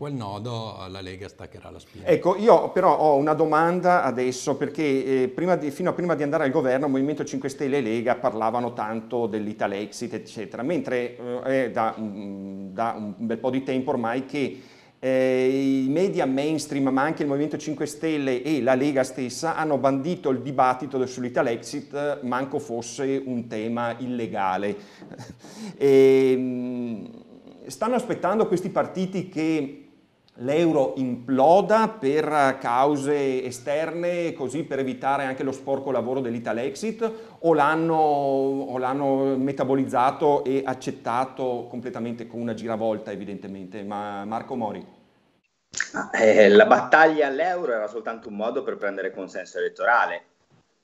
Quel nodo la Lega staccherà la spina. Ecco, io però ho una domanda adesso perché eh, prima di, fino a prima di andare al governo Movimento 5 Stelle e Lega parlavano tanto dell'Italexit eccetera, mentre eh, è da, da, un bel po' di tempo ormai che eh, i media mainstream ma anche il Movimento 5 Stelle e la Lega stessa hanno bandito il dibattito sull'Italexit manco fosse un tema illegale. e, ehm, stanno aspettando questi partiti che l'euro imploda per cause esterne, così per evitare anche lo sporco lavoro dell'Italexit, o l'hanno, metabolizzato e accettato completamente con una giravolta evidentemente? Ma Marco Mori. Eh, la battaglia all'euro era soltanto un modo per prendere consenso elettorale,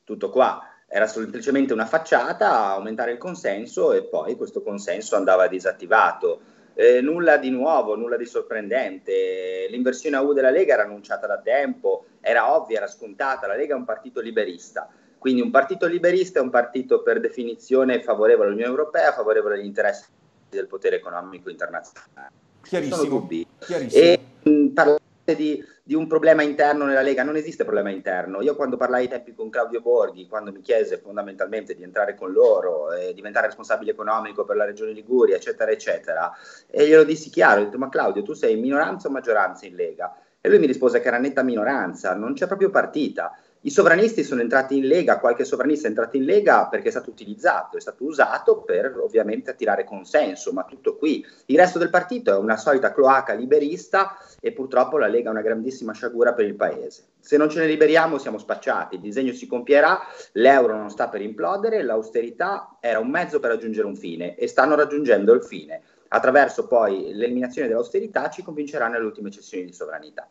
tutto qua. Era semplicemente una facciata, aumentare il consenso e poi questo consenso andava disattivato eh, nulla di nuovo, nulla di sorprendente. L'inversione a U della Lega era annunciata da tempo, era ovvia, era scontata. La Lega è un partito liberista. Quindi un partito liberista è un partito per definizione favorevole all'Unione Europea, favorevole agli interessi del potere economico internazionale. Chiarissimo. Sono dubbi. Chiarissimo. E mh, parlate di di un problema interno nella Lega, non esiste problema interno. Io quando parlai ai tempi con Claudio Borghi, quando mi chiese fondamentalmente di entrare con loro e diventare responsabile economico per la regione Liguria, eccetera, eccetera, e glielo dissi chiaro, ho detto ma Claudio tu sei minoranza o maggioranza in Lega? E lui mi rispose che era netta minoranza, non c'è proprio partita. I sovranisti sono entrati in Lega, qualche sovranista è entrato in Lega perché è stato utilizzato, è stato usato per ovviamente attirare consenso, ma tutto qui. Il resto del partito è una solita cloaca liberista e purtroppo la Lega è una grandissima sciagura per il Paese. Se non ce ne liberiamo siamo spacciati, il disegno si compierà, l'euro non sta per implodere, l'austerità era un mezzo per raggiungere un fine e stanno raggiungendo il fine. Attraverso poi l'eliminazione dell'austerità ci convinceranno alle ultime cessioni di sovranità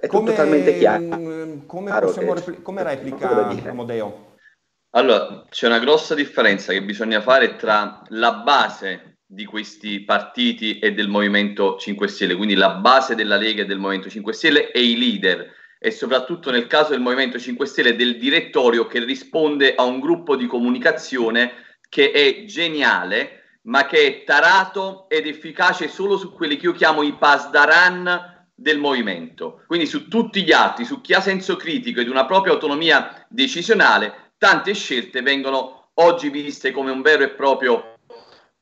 è come, totalmente chiaro. Mm, come, possiamo, repli- come replica Amodeo? Allora, c'è una grossa differenza che bisogna fare tra la base di questi partiti e del Movimento 5 Stelle, quindi la base della Lega e del Movimento 5 Stelle e i leader e soprattutto nel caso del Movimento 5 Stelle del direttorio che risponde a un gruppo di comunicazione che è geniale, ma che è tarato ed efficace solo su quelli che io chiamo i pasdaran del movimento. Quindi su tutti gli altri, su chi ha senso critico ed una propria autonomia decisionale, tante scelte vengono oggi viste come un vero e proprio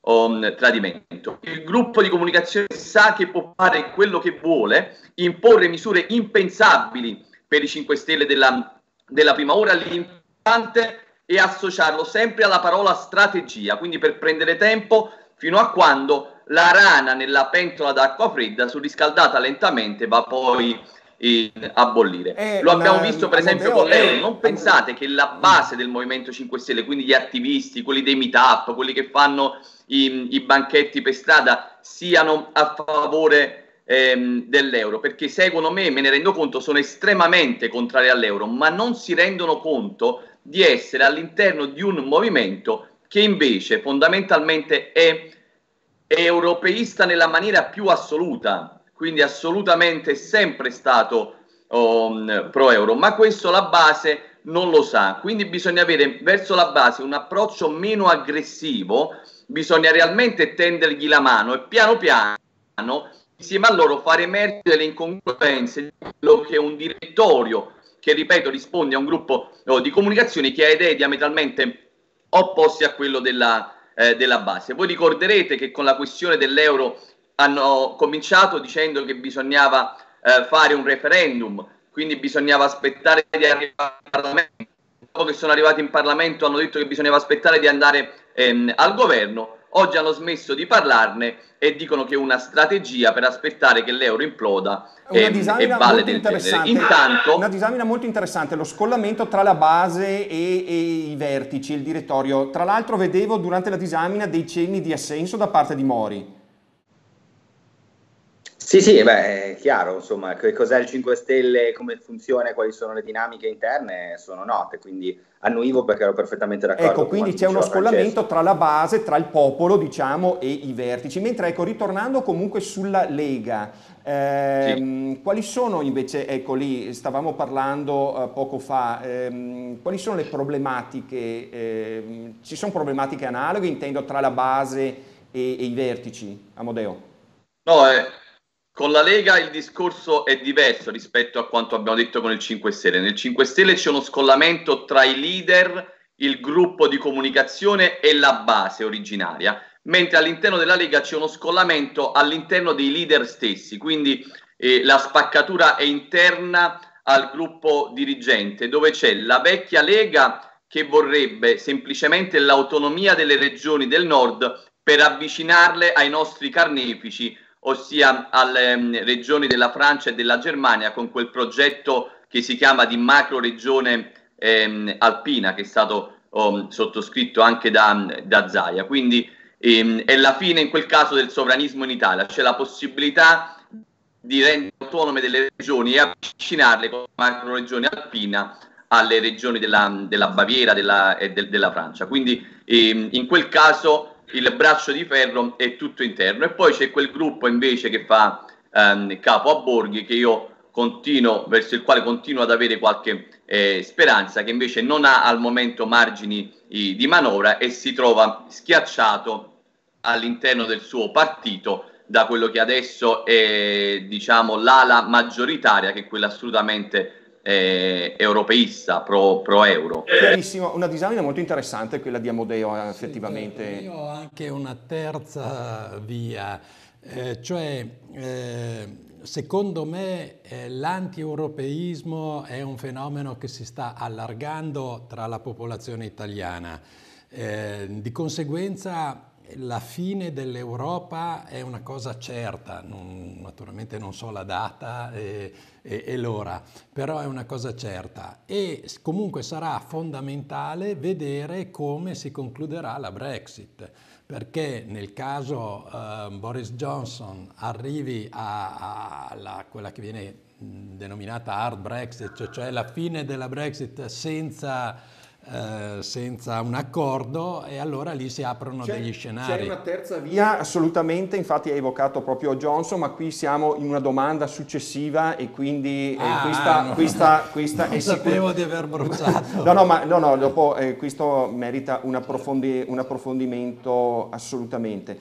um, tradimento. Il gruppo di comunicazione sa che può fare quello che vuole, imporre misure impensabili per i 5 Stelle della, della prima ora, l'importante è associarlo sempre alla parola strategia, quindi per prendere tempo fino a quando la rana nella pentola d'acqua fredda surriscaldata lentamente va poi eh, a bollire. Eh, Lo abbiamo una, visto per esempio con l'euro. Non pensate che la base del Movimento 5 Stelle, quindi gli attivisti, quelli dei meetup, quelli che fanno i, i banchetti per strada, siano a favore ehm, dell'euro, perché secondo me, me ne rendo conto, sono estremamente contrari all'euro, ma non si rendono conto di essere all'interno di un movimento che invece fondamentalmente è europeista nella maniera più assoluta, quindi assolutamente sempre stato um, pro euro, ma questo la base non lo sa, quindi bisogna avere verso la base un approccio meno aggressivo, bisogna realmente tendergli la mano e piano piano insieme a loro fare emergere le incongruenze di quello che è un direttorio che ripeto risponde a un gruppo oh, di comunicazione che ha idee diametralmente opposte a quello della, eh, della base. Voi ricorderete che con la questione dell'euro hanno cominciato dicendo che bisognava eh, fare un referendum, quindi bisognava aspettare di arrivare in Parlamento. Dopo che sono arrivati in Parlamento hanno detto che bisognava aspettare di andare ehm, al governo oggi hanno smesso di parlarne e dicono che è una strategia per aspettare che l'euro imploda una e, e vale del genere. Intanto, una disamina molto interessante, lo scollamento tra la base e, e, i vertici, il direttorio. Tra l'altro vedevo durante la disamina dei cenni di assenso da parte di Mori. Sì, sì, beh, è chiaro, insomma, che cos'è il 5 Stelle, come funziona, quali sono le dinamiche interne, sono note, quindi annuivo perché ero perfettamente d'accordo. Ecco, quindi c'è uno scollamento tra la base, tra il popolo, diciamo, e i vertici. Mentre, ecco, ritornando comunque sulla Lega, ehm, sì. quali sono invece, ecco lì, stavamo parlando eh, poco fa, ehm, quali sono le problematiche, ehm, ci sono problematiche analoghe, intendo, tra la base e, e i vertici, Amodeo? No, eh Con la Lega il discorso è diverso rispetto a quanto abbiamo detto con il 5 Stelle. Nel 5 Stelle c'è uno scollamento tra i leader, il gruppo di comunicazione e la base originaria, mentre all'interno della Lega c'è uno scollamento all'interno dei leader stessi, quindi eh, la spaccatura è interna al gruppo dirigente, dove c'è la vecchia Lega che vorrebbe semplicemente l'autonomia delle regioni del nord per avvicinarle ai nostri carnefici, ossia alle um, regioni della Francia e della Germania, con quel progetto che si chiama di macro regione ehm, alpina, che è stato um, sottoscritto anche da, da Zaia. Quindi ehm, è la fine in quel caso del sovranismo in Italia, c'è la possibilità di rendere autonome delle regioni e avvicinarle come macro regione alpina alle regioni della, della Baviera della, e del, della Francia. Quindi ehm, in quel caso il braccio di ferro è tutto interno. E poi c'è quel gruppo invece che fa ehm, capo a Borghi che io continuo, verso il quale continuo ad avere qualche eh, speranza, che invece non ha al momento margini i, di manovra e si trova schiacciato all'interno del suo partito da quello che adesso è diciamo l'ala maggioritaria che è quella assolutamente eh, europeista, pro, pro, euro. Chiarissimo, una disamina molto interessante quella di Amodeo eh, effettivamente. Sì, io ho anche una terza via, eh, cioè eh, secondo me eh, l'anti-europeismo è un fenomeno che si sta allargando tra la popolazione italiana. Eh, di conseguenza la fine dell'Europa è una cosa certa, non, naturalmente non so la data e, e, e, l'ora, però è una cosa certa. E comunque sarà fondamentale vedere come si concluderà la Brexit, perché nel caso uh, Boris Johnson arrivi a, a la, quella che viene denominata hard Brexit, cioè la fine della Brexit senza eh, senza un accordo e allora lì si aprono c'è, degli scenari. C'è una terza via, assolutamente, infatti hai evocato proprio Johnson, ma qui siamo in una domanda successiva e quindi eh, ah, questa, no. questa, questa non sapevo di aver bruciato. no, no, ma no, no, dopo eh, questo merita un, approfondi, un approfondimento assolutamente.